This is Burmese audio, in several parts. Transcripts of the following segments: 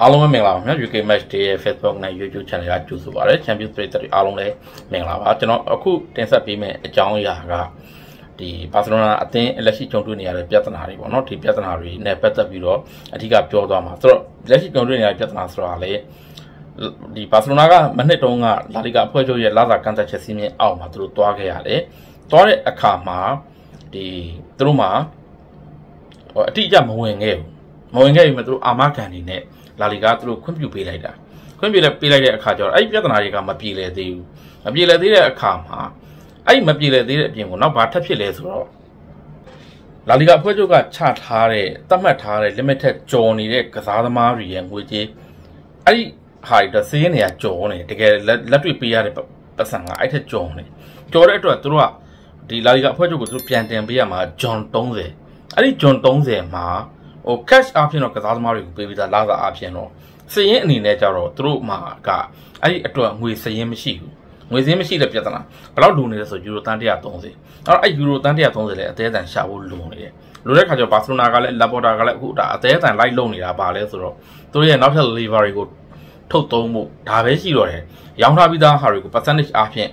အားလုံးပဲမင်္ဂလာပါခင်ဗျာ UK Match Day ရဲ့ Facebook နဲ့ YouTube Channel ကကြိုဆိုပါရစေ Champions League တွေအားလုံးလည်းမင်္ဂလာပါကျွန်တော်အခုတင်ဆက်ပေးမယ့်အကြောင်းအရာကဒီဘာစီလိုနာအသင်းလက်ရှိကြုံတွေ့နေရတဲ့ပြဿနာတွေပေါ့နော်ဒီပြဿနာတွေနဲ့ပတ်သက်ပြီးတော့အဓိကပြောသွားမှာဆိုတော့လက်ရှိကြုံတွေ့နေရတဲ့ပြဿနာဆိုတာလေဒီဘာစီလိုနာကမနှစ်တုန်းကလာလီဂါအဖွဲ့ချုပ်ရဲ့လာစာကန်သက်ချက်စီးမြင်အောက်မှာသူတို့တွားခဲ့ရတယ်တွားတဲ့အခါမှာဒီသူတို့မှာအတိအကျမဝင်ခဲ့ဘူးမဝင်ခဲ့ပြီမဲ့သူတို့အာမခံနေနဲ့ လာလီဂါသူတို့ခွင့်ပြုပေးလိုက်တာခွင့်ပြုလိုက်ပေးလိုက်တဲ့အခါကျတော့အဲ့ဒီပြဿနာတွေကမပြေလည်သေးဘူးမပြေလည်သေးတဲ့အခါမှာအဲ့ဒီမပြေလည်သေးတဲ့အပြင်ကိုနောက်ဘာထပ်ဖြစ်လဲဆိုတော့လာလီဂါအဖွဲ့ချုပ်ကချထားတဲ့သတ်မှတ်ထားတဲ့ limited ကြော်နေတဲ့ကစားသမားတွေရဲ့ငွေကြေးအဲ့ဒီဟာတွေစေးနေရကြော်နေတကယ်လက်တွေ့ပေးရတဲ့ပတ်စံကအဲ့ထက်ကြော်နေကြော်တဲ့အတွက်သူတို့ကဒီလာလီဂါအဖွဲ့ချုပ်ကိုသူတို့ပြန်တင်ပေးရမှာဂျွန်30အဲ့ဒီဂျွန်30မှာ ဟို cash အဖြစ်တော့ကစားသမားတွေကိုပေးပြီးသားလာစာအဖြစ်တော့စရင်အနေနဲ့ကြတော့သူတို့မှာကအဲ့ဒီအတွက်ငွေစရင်မရှိဘူးငွေစင်းမရှိတဲ့ပြဿနာဘယ်လောက်လိုနေလဲဆိုယူရိုတန်130အဲ့တော့အဲ့ယူရိုတန်130လည်းအသေးအတန်ရှာဖို့လိုနေတယ်လိုတဲ့ခါကျတော့ဘာစီလိုနာကလည်းလက်ပေါ်တာကလည်းအခုဒါအသေးအတန်လိုက်လုံနေတာပါလဲဆိုတော့သူတို့ရဲ့နောက်ထပ် lever တွေကိုထုတ်သုံးဖို့ဒါပဲရှိတော့တယ်ရောင်းထားပြီးသားဟာတွေကို percentage အဖြစ်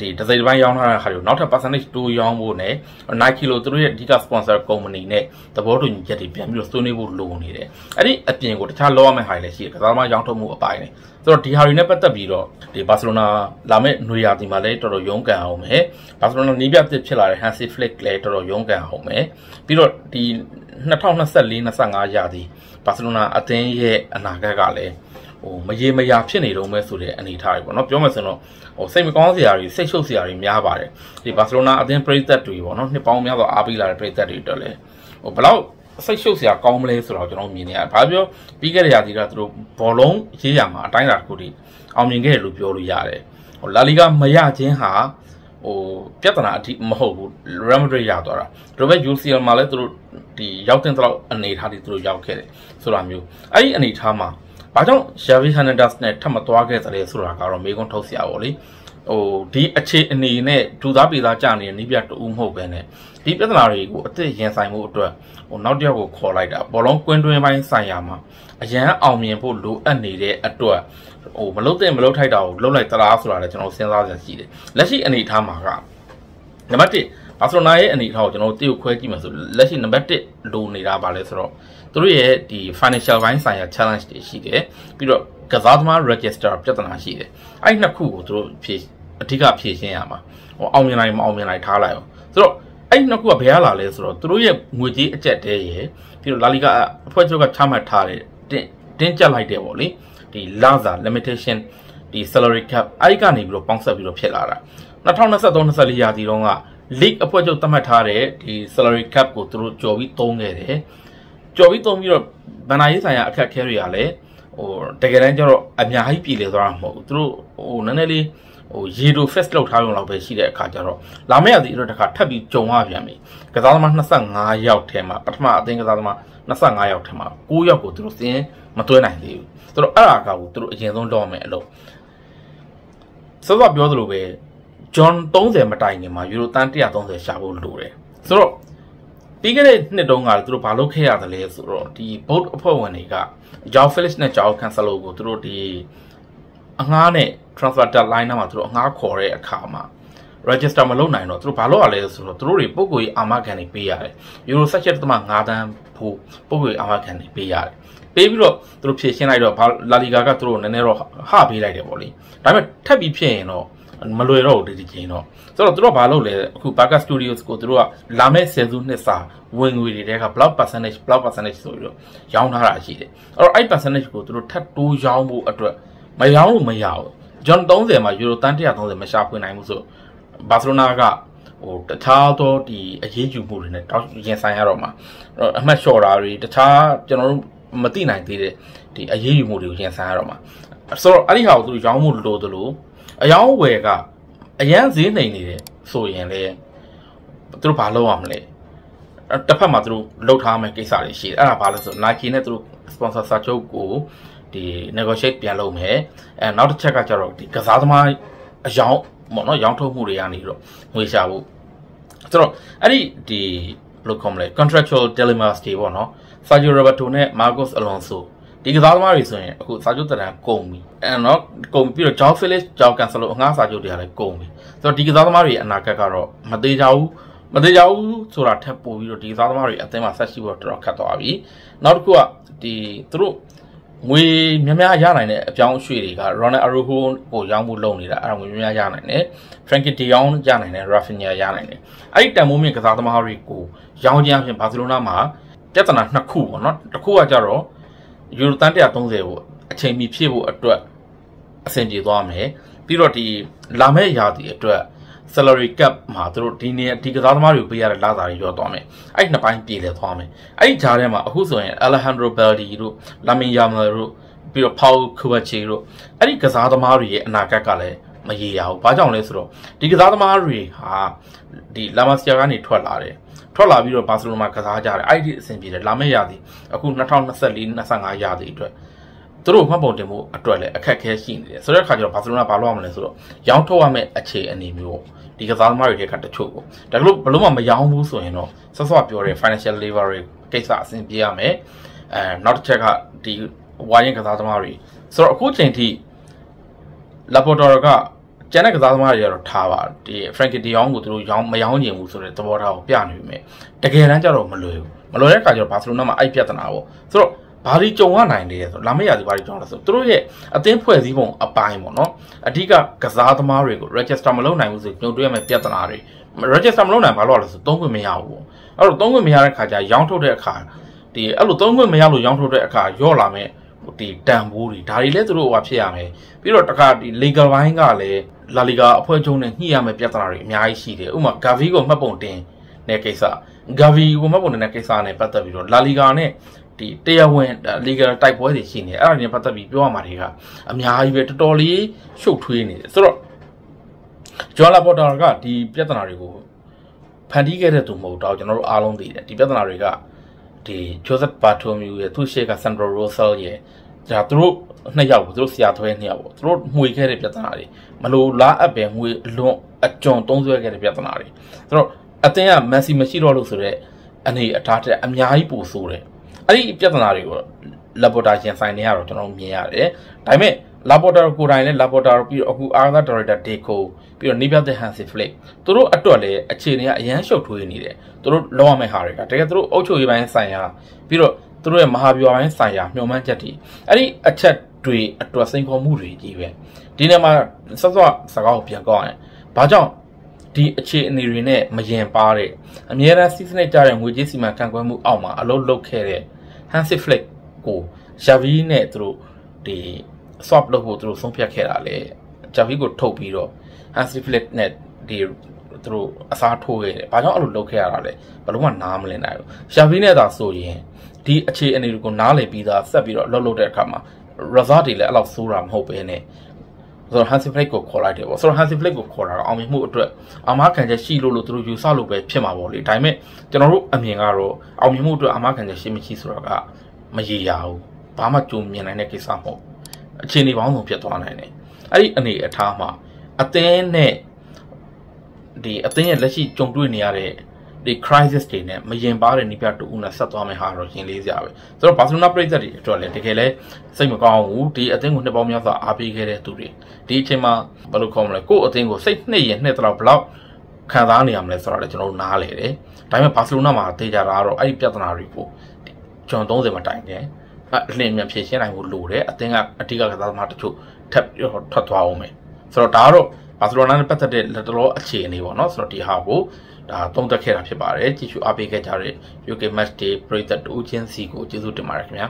ဒီဒီဇိုင်ပိုင်းရောင်းထားတဲ့ဟာတွေကိုနောက်ထပ် percentage တိုးရောင်းဖို့နဲ့ Nike လို့သူတို့ရဲ့အဓိက sponsor company နဲ့သဘောတူညီချက်တွေပြန်ပြီးတော့ဆွေးနွေးဖို့လိုနေတယ်။အဲ့ဒီအပြင်ကိုတခြားလောရမယ့်ဟာတွေလည်းရှိတယ်။ကစားသမားရောင်းထုတ်မှုအပိုင်းတွေ။ဆိုတော့ဒီဟာတွေနဲ့ပတ်သက်ပြီးတော့ဒီဘာစီလိုနာလာမယ့်နွေရာသီမှာလည်းတော်တော်ရုန်းကန်အောင်မယ်။ဘာစီလိုနာနီးပြတစ်ဖြစ်လာတဲ့ Hansi Flick လည်းတော်တော်ရုန်းကန်အောင်မယ်။ပြီးတော့ဒီ2024-25ရာသီဘာစီလိုနာအသင်းရဲ့အနာဂတ်ကလည်း ဟိုမရေမရာဖြစ်နေတော့မဲဆိုတဲ့အနေအထားတွေပေါ့နော်ပြောမယ်ဆိုတော့ဟိုစိတ်မကောင်းစရာတွေစိတ်ရှုပ်စရာတွေများပါတယ်ဒီဘာစီလိုနာအသင်းပရိသတ်တွေပေါ့နော်နှစ်ပေါင်းများစွာအားပေးလာတဲ့ပရိသတ်တွေတော့လေဟိုဘလောက်စိတ်ရှုပ်စရာကောင်းမလဲဆိုတော့ကျွန်တော်မြင်နေရတယ်ဘာပြောပြီးခဲ့တဲ့ရာသီကသူတို့ဘောလုံးရေးရမှာအတိုင်းအတာတစ်ခုတည်းအောင်မြင်ခဲ့တယ်လို့ပြောလို့ရတယ်ဟိုလာလီဂါမရခြင်းဟာဟိုပြဿနာအထိမဟုတ်ဘူး Real Madrid ရသွားတာဒါပေမဲ့ UCL မှာလည်းသူတို့ဒီရောက်တဲ့တော့အနေထားတွေသူတို့ရောက်ခဲ့တယ်ဆိုတာမျိုးအဲ့ဒီအနေထားမှာ ဘာကြောင့် Xavi Hernandez နဲ့ထပ်မသွားခဲ့သလဲဆိုတာကတော့မေးခွန်းထုတ်စရာပေါ့လေဟိုဒီအခြေအနေနဲ့ဒူသားပေသားကြနေတဲ့နီးပြတူမဟုတ်ပဲနဲ့ဒီပြဿနာတွေကိုအသက်ရင်ဆိုင်မှုအတွက်ဟိုနောက်တစ်ယောက်ကိုခေါ်လိုက်တာဘောလုံးကွင်းတွင်းပိုင်းဆိုင်ရာမှာအရန်အောင်မြင်ဖို့လိုအပ်နေတဲ့အတွက်ဟိုမလုတ်တဲ့မလုတ်ထိုက်တာကိုလုတ်လိုက်သလားဆိုတာလည်းကျွန်တော်စဉ်းစားကြရှိတယ်လက်ရှိအနေအထားမှာကနံပါတ်1 ဘာဆိုနာရဲ့အနေအထားကိုကျွန်တော်တို့တရုတ်ခွဲကြည့်မှဆိုလက်ရှိနံပါတ်1လိုနေတာပါလဲဆိုတော့သူတို့ရဲ့ဒီ financial ဘိုင်းဆိုင်ရာ challenge တွေရှိတယ်ပြီးတော့ကစားသမား register ပြဿနာရှိတယ်အဲ့နှစ်ခုကိုသူတို့ဖြည့်အဓိကဖြည့်ရှင်းရမှာဟိုအောင်မြင်နိုင်မအောင်မြင်နိုင်ထားလိုက်အောင်ဆိုတော့အဲ့နှစ်ခုကဘယ်လာလဲဆိုတော့သူတို့ရဲ့ငွေကြေးအကျက်တဲရယ်ပြီးတော့လာလီဂါအဖွဲ့ချုပ်ကချမှတ်ထားတဲ့တင်းတင်းကျပ်လိုက်တယ်ပေါ့လေဒီလာစာ limitation ဒီ salary cap အဲ့ဒီကနေပြီးတော့ပေါင်းဆက်ပြီးတော့ဖြစ်လာတာ2023-24ရာသီတုန်းက league အဖွဲ့ချုပ်သတ်မှတ်ထားတဲ့ဒီ salary cap ကိုသူတို့ကြော်ပြီးသုံးခဲ့တယ်ကြော်ပြီးသုံးပြီးတော့ဗန်နာရေးဆိုင်ရာအခက်အခဲတွေကလည်းဟိုတကယ်တမ်းကျတော့အများကြီးပြည်လေသွားတာမဟုတ်ဘူးသူတို့ဟိုနည်းနည်းလေးဟိုရေတို fest လောက်ထားရုံလောက်ပဲရှိတဲ့အခါကျတော့လာမယ့်ရသည်အဲ့တော့တခါထပ်ပြီးကြုံရပြန်ပြီကစားသမား25ယောက်ထဲမှာပထမအသင်းကစားသမား25ယောက်ထဲမှာ9ယောက်ကိုသူတို့စင်းမသွင်းနိုင်သေးဘူးသူတို့အဲ့ဒါကကိုသူတို့အရင်ဆုံးတော့မယ်အလို့စောစောပြောသလိုပဲ ဂျွန်30မတိုင်ခင်မှာယူရိုတန်130ရှာဖို့လိုတယ်ဆိုတော့ပြီးခဲ့တဲ့နှစ်တုန်းကသူတို့ဘာလုပ်ခဲ့ရတယ်လဲဆိုတော့ဒီ boat အဖွဲ့ဝင်တွေကဂျောက်ဖီလစ်နဲ့ဂျောက်ကန်ဆယ်လိုကိုသူတို့ဒီအငှားနဲ့ transfer deadline မှာသူတို့အငှားခေါ်တဲ့အခါမှာ register မလုပ်နိုင်တော့သူတို့ဘာလုပ်ရလဲဆိုတော့သူတို့တွေပုံကိုကြီးအာမခံနေပေးရတယ်ယူရို17.5တန်းဖို့ပုံကိုကြီးအာမခံနေပေးရတယ်ပေးပြီးတော့သူတို့ဖြည့်ရှင်းလိုက်တော့လာလီဂါကသူတို့နည်းနည်းတော့ဟပေးလိုက်တယ်ပေါ့လေဒါပေမဲ့ထပ်ပြီးဖြစ်ရင်တော့ မလွယ်တော့ဘူးဒီဒီချိန်တော့ဆိုတော့သူတို့ကဘာလုပ်လဲအခု Barker Studios ကိုသူတို့ကလာမဲ့ဆယ်စုနှစ်စာဝင်ငွေတွေတဲက block percentage block percentage ဆိုပြီးတော့ရောင်းထားတာရှိတယ်အဲ့တော့အဲ့ percentage ကိုသူတို့ထပ်တိုးရောင်းဖို့အတွက်မရောင်းလို့မရဘူးဂျွန်30မှာယူရိုတန်130မရှာဖွေနိုင်ဘူးဆိုဘာစီလိုနာကဟိုတခြားသောဒီအရေးယူမှုတွေနဲ့တောက်ရင်ဆိုင်ရတော့မှာအမှတ်လျှော့တာတွေတခြားကျွန်တော်တို့မသိနိုင်သေးတဲ့ဒီအရေးယူမှုတွေကိုရင်ဆိုင်ရတော့မှာဆိုတော့အဲ့ဒီဟာကိုသူတို့ရောင်းမှုလိုသလို အယောင်းဝယ်ကအရန်ဈေးနှိမ်နေတယ်ဆိုရင်လေသူတို့ဘာလုပ်ရမလဲတစ်ဖက်မှာသူတို့လှုပ်ထားမယ့်ကိစ္စတွေရှိတယ်အဲ့ဒါဘာလဲဆို Nike နဲ့သူတို့ sponsor စာချုပ်ကိုဒီ negotiate ပြန်လုပ်မယ်အဲနောက်တစ်ချက်ကကျတော့ဒီကစားသမားအယောင်းပေါ့နော်ရောင်းထုတ်မှုတွေကနေတော့ငွေရှာဖို့ဆိုတော့အဲ့ဒီဒီဘယ်လိုခေါ်မလဲ contractual dilemmas တွေပေါ့နော် Sergio Roberto နဲ့ Marcos Alonso ဒဒီကစားသမားတွေဆိုရင်အခုစာချုပ်တက်တန်းကုန်ပြီအဲနော်ကုန်ပြီးတော့ Joao Felix Joao Cancelo အငှားစာချုပ်တွေကလည်းကုန်ပြီဆိုတော့ဒီကစားသမားတွေအနာဂတ်ကတော့မသေးကြဘူးမသေးကြဘူးဆိုတာထပ်ပို့ပြီးတော့ဒီကစားသမားတွေအသင်းမှာဆက်ရှိဖို့တော်တော်ခက်သွားပြီနောက်တစ်ခုကဒီသူတို့ငွေများများရနိုင်တဲ့အပြောင်းအရွှေ့တွေက Ronald Araujo ကိုရောင်းမှုလုပ်နေတာအဲ့ဒါငွေများများရနိုင်တယ် Frankie De Jong ရနိုင်တယ် Rafinha ရနိုင်တယ်အဲ့ဒီတန်မိုးမြင့်ကစားသမားတွေကိုရောင်းခြင်းအပြင်ဘာစီလိုနာမှာပြဿနာနှစ်ခုပေါ့နော်တစ်ခုကကြတော့ ယူရိုတန်130ကိုအချိန်မီဖြည့်ဖို့အတွက်အဆင်ပြေသွားမယ်ပြီးတော့ဒီလာမယ့်ရာသီအတွက် salary cap မှာသူတို့ဒီနေဒီကစားသမားတွေကိုပေးရတဲ့လစာတွေရောသွားမယ်အဲ့နှစ်ပိုင်းပြည်လဲသွားမယ်အဲ့ဒီဂျားထဲမှာအခုဆိုရင် Alejandro Baldi တို့ Lamin Yamal တို့ပြီးတော့ Paul Kovacic တို့အဲ့ဒီကစားသမားတွေရဲ့အနာဂတ်ကလည်း မရေရဘူး။ဘာကြောင့်လဲဆိုတော့ဒီကစားသမားတွေဟာဒီလာမစီယာကနေထွက်လာတယ်။ထွက်လာပြီးတော့ဘာစီလိုနာကစားကြတယ်။အဲ့ဒီအဆင်ပြေတယ်။လာမယ့်ရာသီအခု2024 25ရာသီအတွက်သူတို့မှတ်ပုံတင်မှုအတွက်လည်းအခက်အခဲရှိနေတယ်ဆိုတဲ့အခါကျတော့ဘာစီလိုနာဘာလုပ်ရမလဲဆိုတော့ရောင်းထုတ်ရမယ့်အခြေအနေမျိုးဒီကစားသမားတွေတဲ့ကတချို့ပေါ့ဒါကလို့ဘလို့မှမရောင်းဘူးဆိုရင်တော့ဆော့ဆော့ပြောတဲ့ financial leverage ကိစ္စအဆင်ပြေရမယ်အဲနောက်တစ်ချက်ကဒီဝိုင်းရင်ကစားသမားတွေဆိုတော့အခုချိန်ထိလာပေါ်တော်က ကျန်တဲ့ကစားသမားတွေကတော့ထားပါဒီ Frankie De Jong ကိုသူတို့ရောင်းမရောင်းချင်ဘူးဆိုတဲ့သဘောထားကိုပြနေပြီမဲ့တကယ်တမ်းကျတော့မလွယ်ဘူးမလွယ်တဲ့အခါကျတော့ဘာစီလိုနာမှာအဲ့ပြဿနာပေါ့ဆိုတော့ဘာတွေကြုံရနိုင်တယ်ဆိုလာမယ့်ရာသီဘာတွေကြုံရလဲဆိုသူတို့ရဲ့အသင်းဖွဲ့စည်းပုံအပိုင်းပေါ့နော်အဓိကကစားသမားတွေကို register မလုပ်နိုင်ဘူးဆိုညှို့တွေ့ရမယ့်ပြဿနာတွေ register မလုပ်နိုင်ဘာလို့လဲဆိုသုံးခွင့်မရဘူးပေါ့အဲ့တော့သုံးခွင့်မရတဲ့ခါကျရောင်းထုတ်တဲ့အခါဒီအဲ့လိုသုံးခွင့်မရလို့ရောင်းထုတ်တဲ့အခါရော့လာမယ့် ဒီတန်ဖိုးတွေဒါတွေလည်းသူတို့ဟိုဖြစ်ရမယ်ပြီးတော့တခါဒီ legal ဘိုင်းကလည်းလာလီဂါအဖွဲ့ချုပ်နဲ့ညှိရမယ့်ပြဿနာတွေအများကြီးရှိတယ်ဥပမာ Gavi ကိုမှတ်ပုံတင်တဲ့ကိစ္စ Gavi ကိုမှတ်ပုံတင်တဲ့ကိစ္စနဲ့ပတ်သက်ပြီးတော့လာလီဂါနဲ့ဒီတရားဝင် legal တိုက်ပွဲတွေရှိနေအဲ့ဒါနဲ့ပတ်သက်ပြီးပြောရမှာတွေကအများကြီးပဲတော်တော်လေးရှုပ်ထွေးနေတယ်ဆိုတော့ဂျွာလာပေါ်တာကဒီပြဿနာတွေကိုဖန်တီးခဲ့တဲ့သူမဟုတ်တော့ကျွန်တော်တို့အားလုံးသိတယ်ဒီပြဿနာတွေက ဒီ Joseph Bartomeu ရဲ့သူ့ရှေ့က Sandro Rosell ရဲ့ဒါသူတို့နှစ်ယောက်သူတို့ဆရာသွဲနှစ်ယောက်ပေါ့သူတို့မှွေခဲ့တဲ့ပြဿနာတွေမလို့လားအပ်ပဲမှွေအလွန်အကြုံသုံးဆွဲခဲ့တဲ့ပြဿနာတွေဆိုတော့အတင်းကမက်ဆီမရှိတော့လို့ဆိုတော့အနေအထားတဲ့အများကြီးပိုဆိုးတယ်အဲ့ဒီပြဿနာတွေကိုလာပေါ်တာရှင်ဆိုင်နေရတော့ကျွန်တော်မြင်ရတယ်ဒါပေမဲ့ လာပေါ်တာကိုယ်တိုင်လည်းလာပေါ်တာပြီးတော့အခုအာသာဒါရိုက်တာဒေကိုပြီးတော့နီးပြတဲ့ဟန်စီဖလစ်သူတို့အတွက်လည်းအခြေအနေကအရန်ရှုပ်ထွေးနေတယ်သူတို့လောက်ရမယ့်ဟာတွေကတကယ်သူတို့အုပ်ချုပ်ရေးပိုင်းဆိုင်ရာပြီးတော့သူတို့ရဲ့မဟာဗျူဟာပိုင်းဆိုင်ရာမျှော်မှန်းချက်တွေအဲ့ဒီအချက်တွေအတွက်စိန်ခေါ်မှုတွေကြီးပဲဒီနေ့မှာစောစောစကားကိုပြန်ကောက်ရင်ဘာကြောင့်ဒီအခြေအနေတွေနဲ့မရင်ပါတဲ့အများအားစီးစနစ်ကြတဲ့ငွေကြေးစီမံခန့်ခွဲမှုအောက်မှာအလုပ်လုပ်ခဲ့တဲ့ Hansi Flick ကို Xavi နဲ့သူတို့ဒီ swap လုပ်ဖို့သူတို့ဆုံးဖြတ်ခဲ့တာလေ Xavi ကိုထုတ်ပြီးတော့ Hansi Flick နဲ့ဒီသူတို့အစားထိုးခဲ့တယ်။ဘာကြောင့်အဲ့လိုလုပ်ခဲ့ရတာလဲ။ဘယ်လို့မှနားမလည်နိုင်ဘူး။ Xavi နဲ့သာဆိုရင်ဒီအခြေအနေတွေကိုနားလည်ပြီးသားဆက်ပြီးတော့လှုပ်လှုပ်တဲ့အခါမှာ result တွေလည်းအဲ့လောက်ဆိုးတာမဟုတ်ဘဲနဲ့ဆိုတော့ Hansi Flick ကိုခေါ်လိုက်တယ်ပေါ့ဆိုတော့ Hansi Flick ကိုခေါ်တာတော့အောင်မြင်မှုအတွက်အာမခံချက်ရှိလို့လို့သူတို့ယူဆလို့ပဲဖြစ်မှာပေါ့လေဒါပေမဲ့ကျွန်တော်တို့အမြင်ကတော့အောင်မြင်မှုအတွက်အာမခံချက်ရှိမရှိဆိုတာကမရေရာဘူးဘာမှကြုံမြင်နိုင်တဲ့ကိစ္စမဟုတ် အခြေအနေပေါင်းစုံဖြစ်သွားနိုင်တယ်အဲ့ဒီအနေအထားမှာအသင်းနဲ့ဒီအသင်းရဲ့လက်ရှိကြုံတွေ့နေရတဲ့ဒီ crisis တွေနဲ့မရင်ပါတဲ့နိပြတူဦးနဲ့ဆက်သွားမယ်ဟာတော့ရင်လေးစရာပဲဆိုတော့ဘာစီလိုနာပရိသတ်တွေအတွက်လည်းတကယ်လဲစိတ်မကောင်းဘူးဒီအသင်းကိုနှစ်ပေါင်းများစွာအားပေးခဲ့တဲ့သူတွေဒီအချိန်မှာဘယ်လိုခေါ်မလဲကို့အသင်းကိုစိတ်နှစ်ရင်နှစ်တော့ဘလောက်ခံစားနေရမလဲဆိုတော့လည်းကျွန်တော်တို့နားလေတယ်ဒါပေမဲ့ဘာစီလိုနာမှာတေးကြတာကတော့အဲ့ဒီပြဿနာတွေကိုကျွန်တော်30မှာတိုင်တယ် အလင်းမြန်ဖြည့်ရှင်းနိုင်ဖို့လိုတယ်အသင်းကအဓိကကစားသမားတချို့ထပ်ထွက်သွားအောင်မယ်ဆိုတော့ဒါကတော့ဘာစီလိုနာနဲ့ပတ်သက်တဲ့လက်တော်အခြေအနေပေါ့နော်ဆိုတော့ဒီဟာကိုဒါသုံးသပ်ခဲ့တာဖြစ်ပါတယ်ကြည့်ရှုအားပေးခဲ့ကြတဲ့ UK Match Day ပရိသတ်တူချင်းစီကိုကျေးဇူးတင်ပါတယ်ခင်ဗျာ